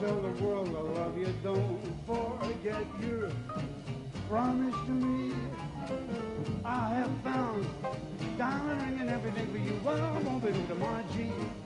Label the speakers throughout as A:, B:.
A: tell the world I love you. Don't forget your promise to me. I have found diamond ring and everything for you. I won't be able to.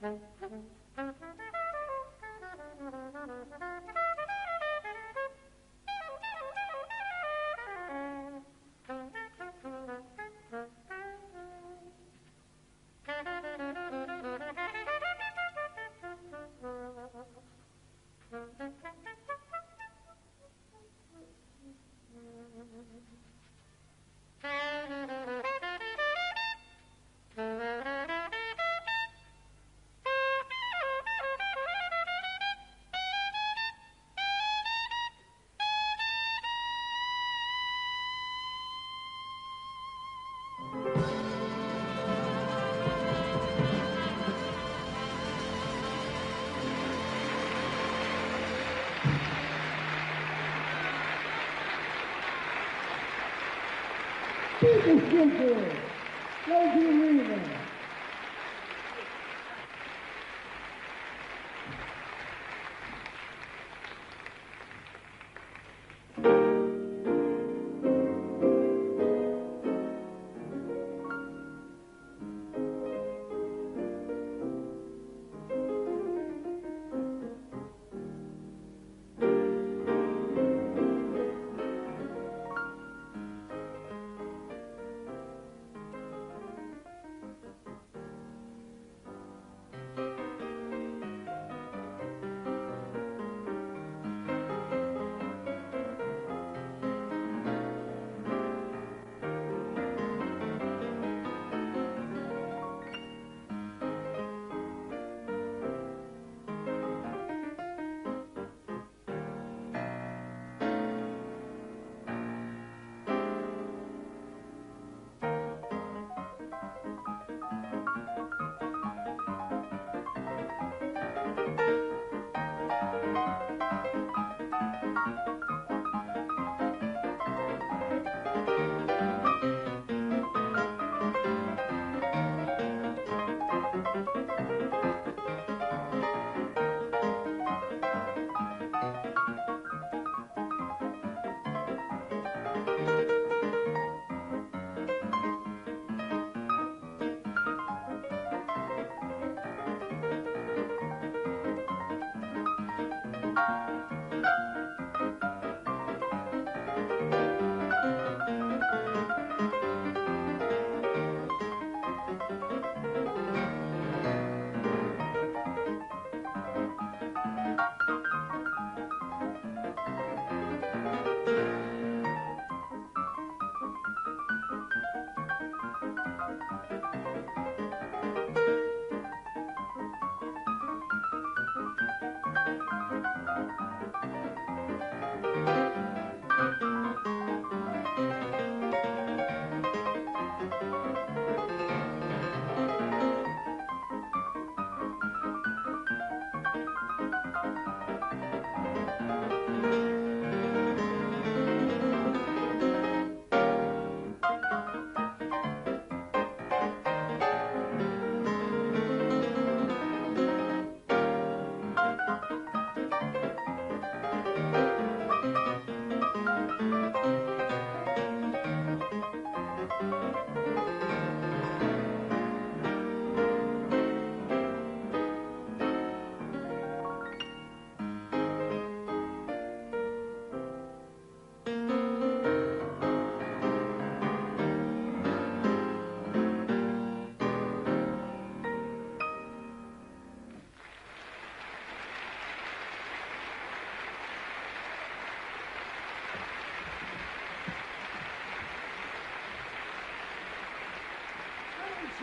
A: Thank you.
B: Still good. Those who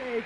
B: read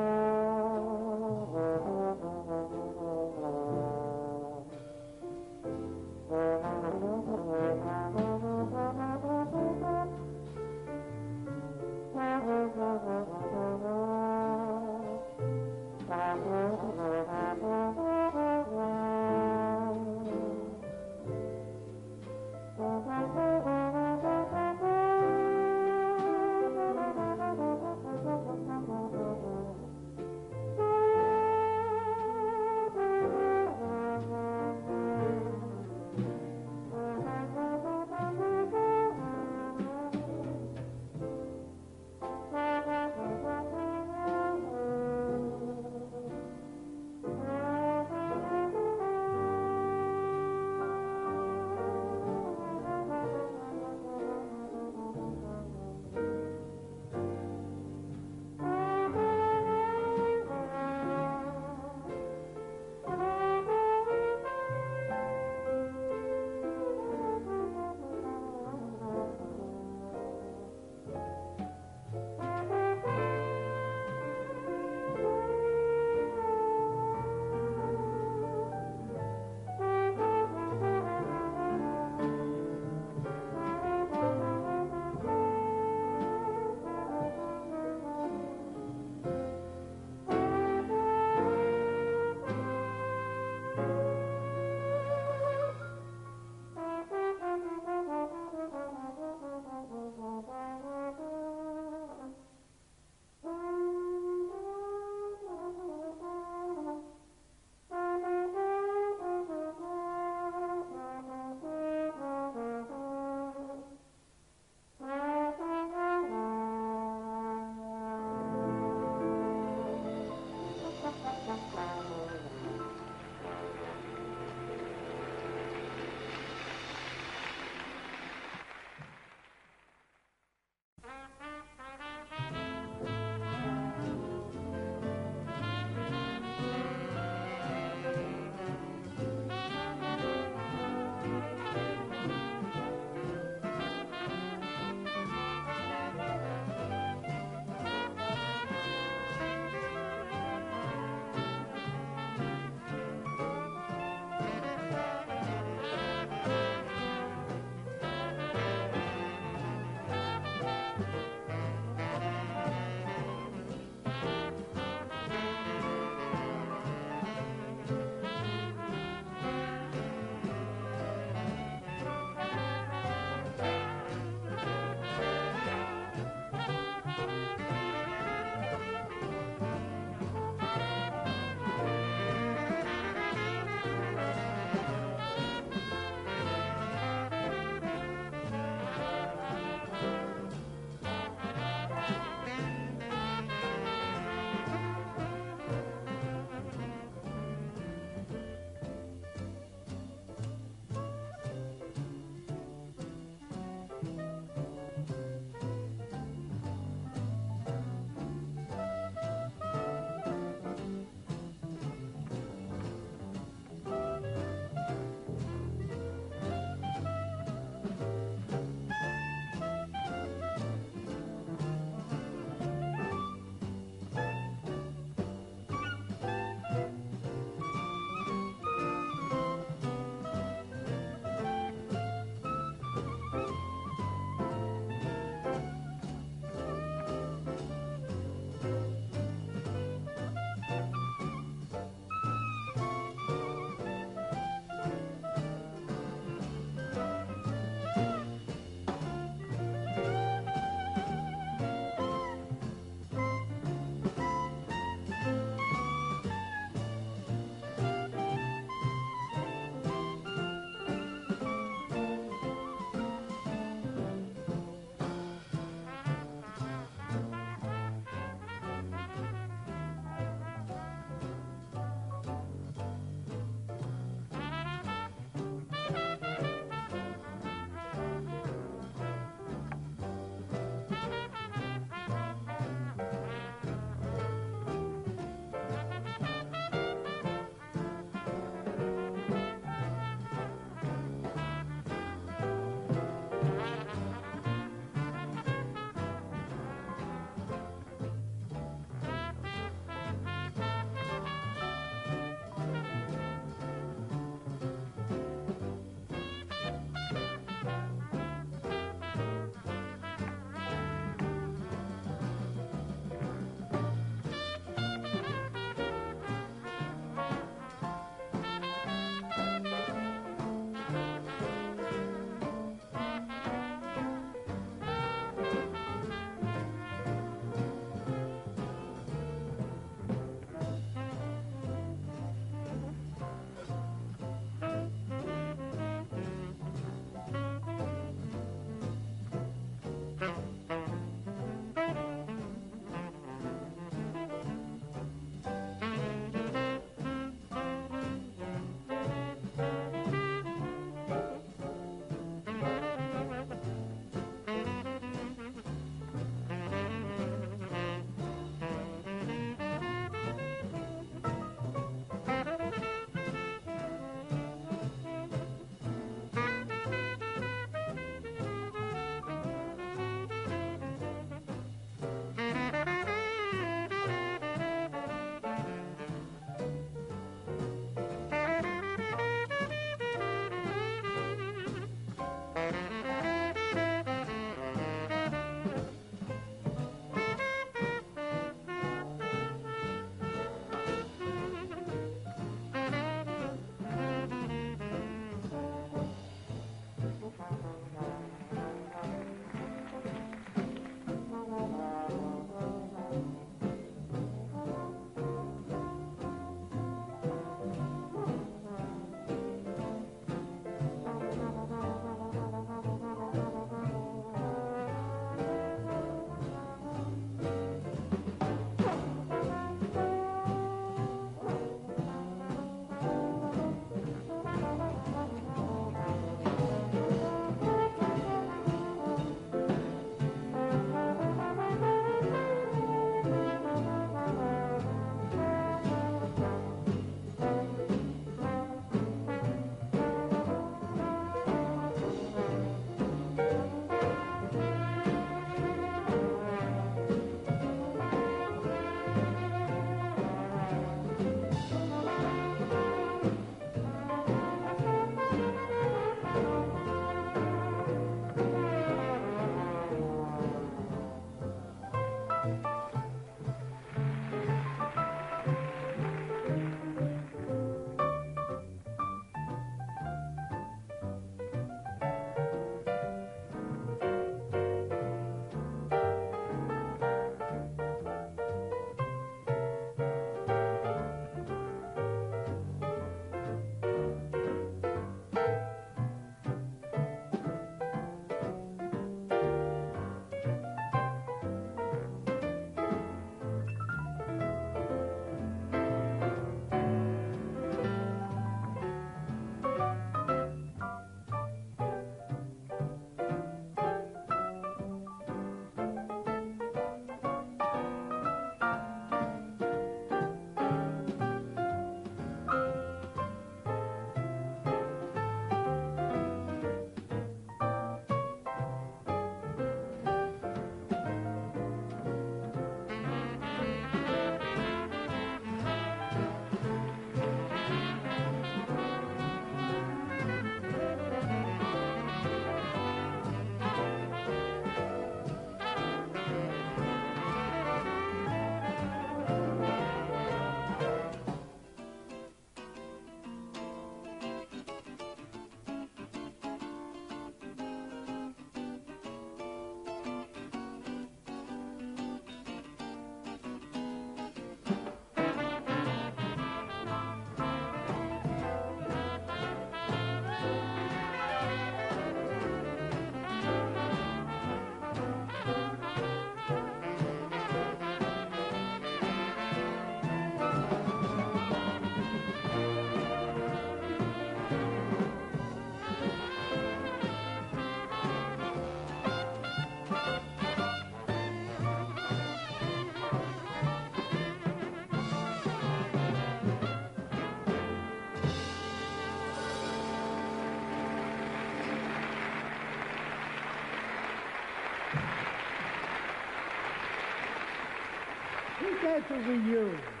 B: shakes. Harry shakes.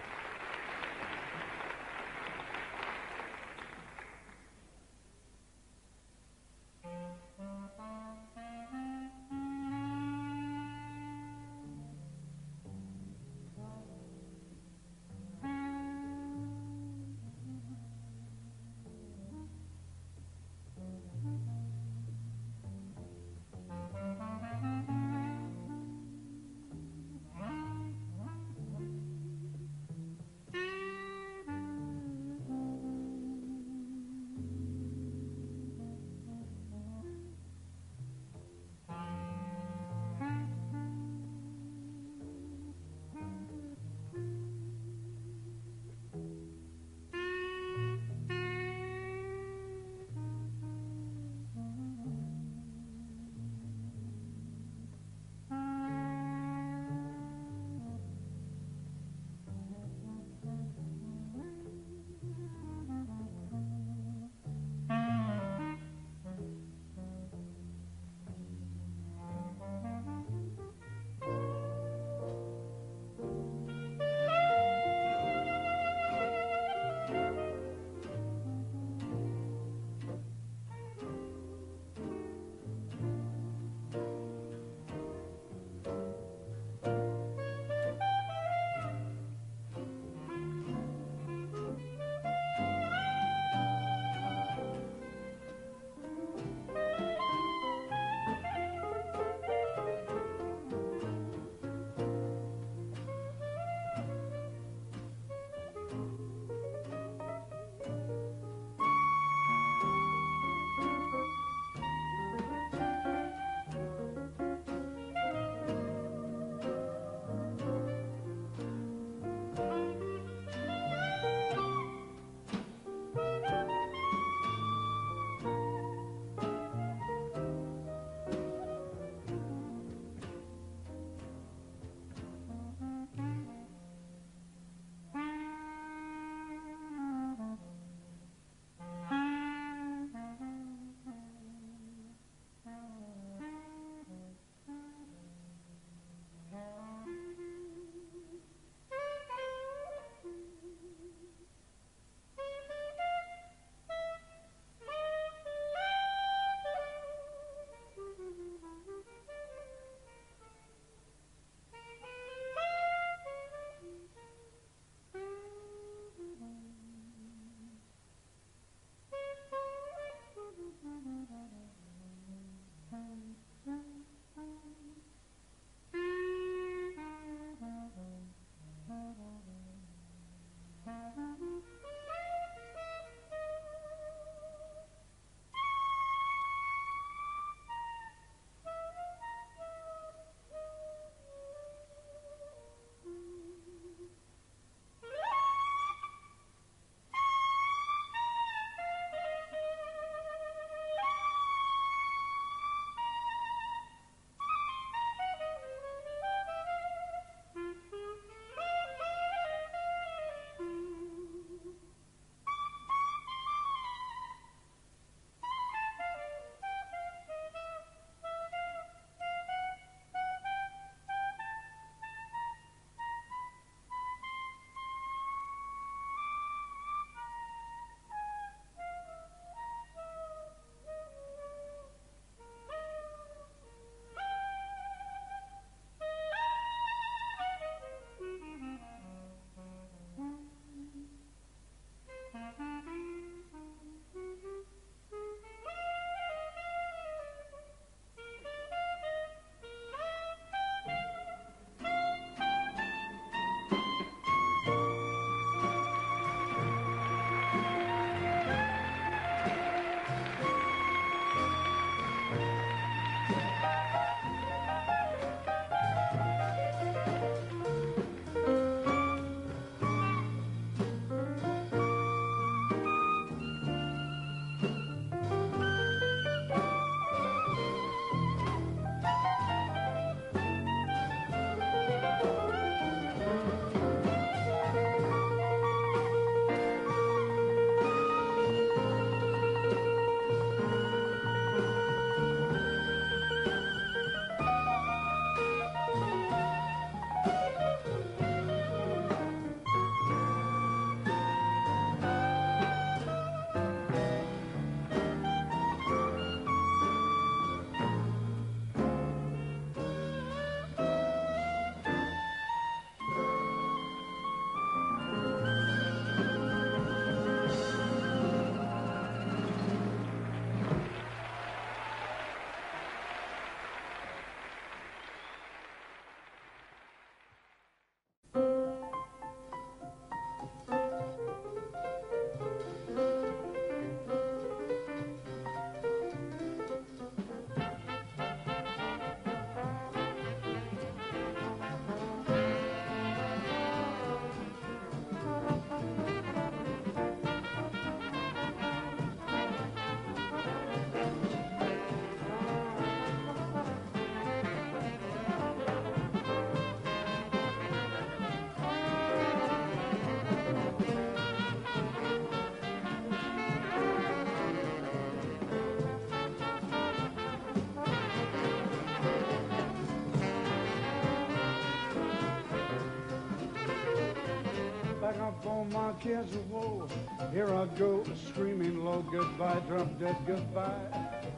B: You.
A: cares of woe. Here I go, screaming low, goodbye, drop dead, goodbye,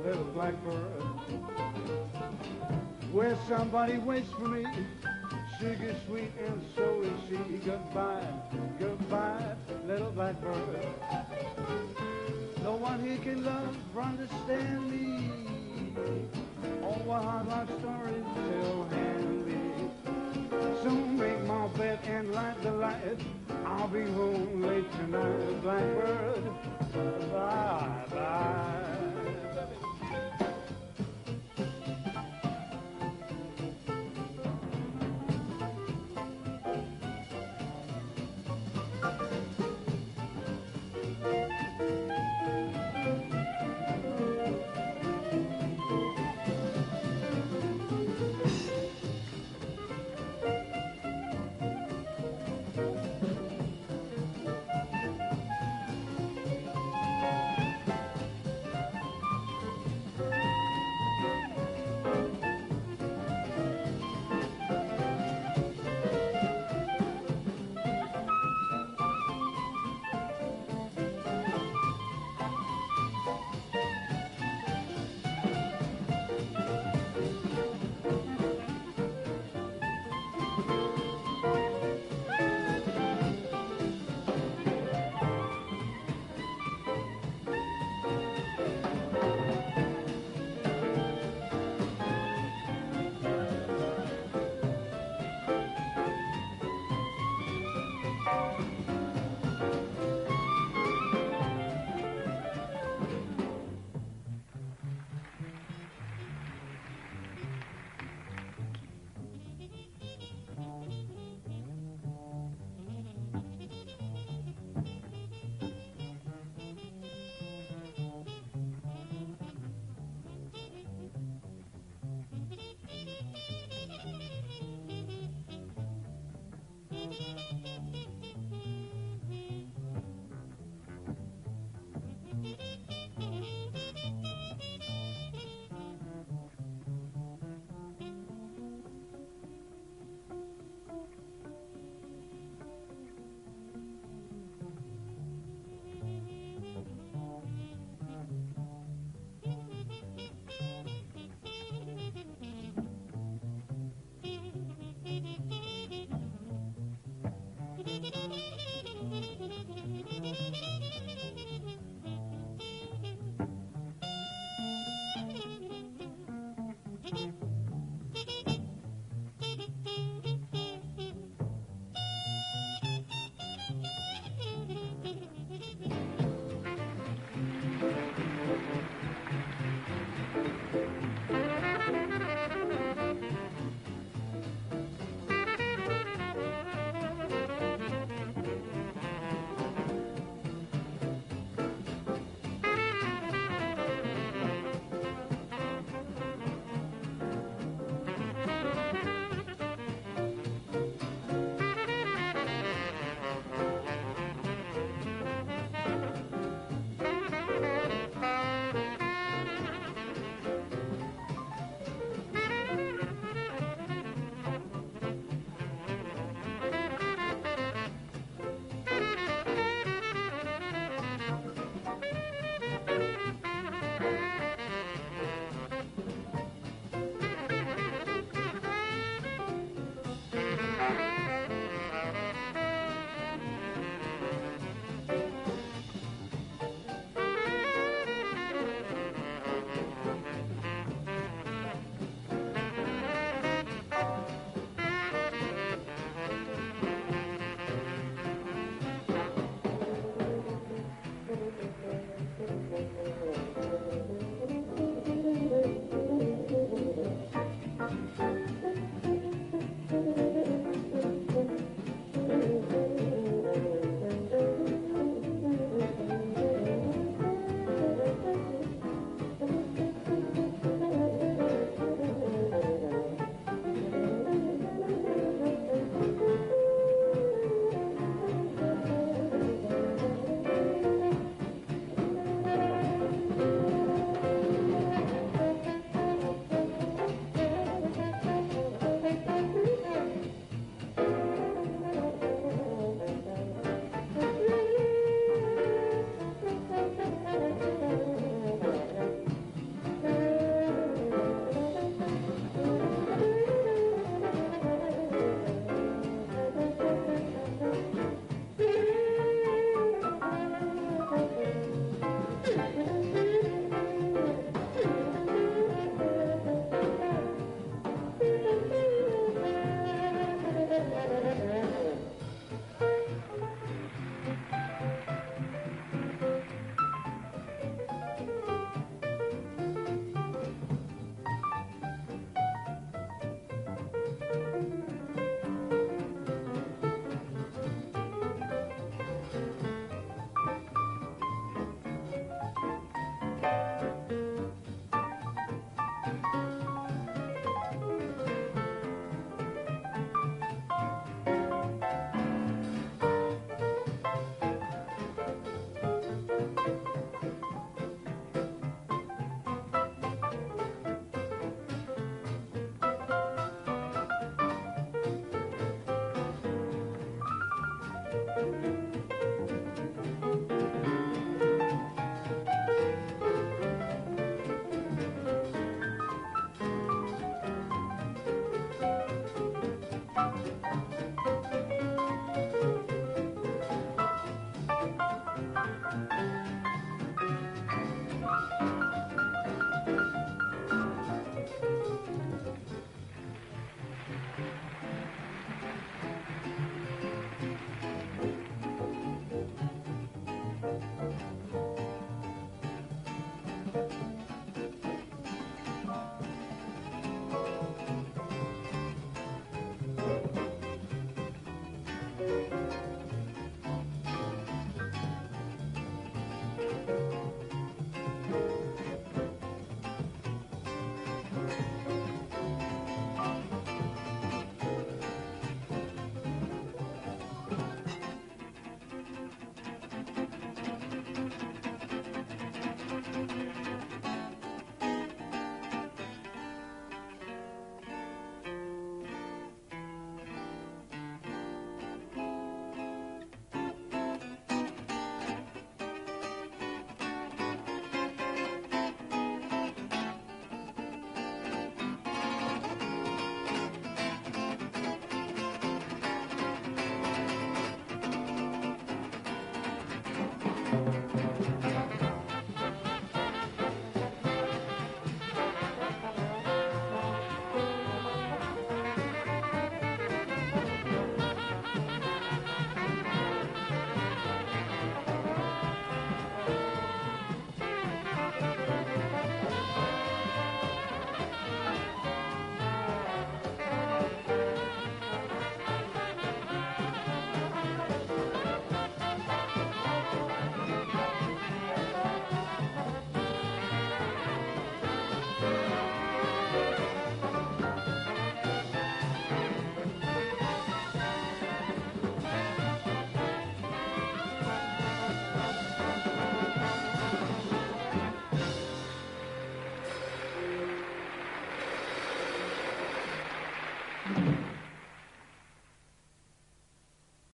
A: little blackbird. Where somebody waits for me, sugar sweet, and so is she. Goodbye, goodbye, little blackbird. No one here can love or understand me. Oh, what hard life stories tell handy. I'll home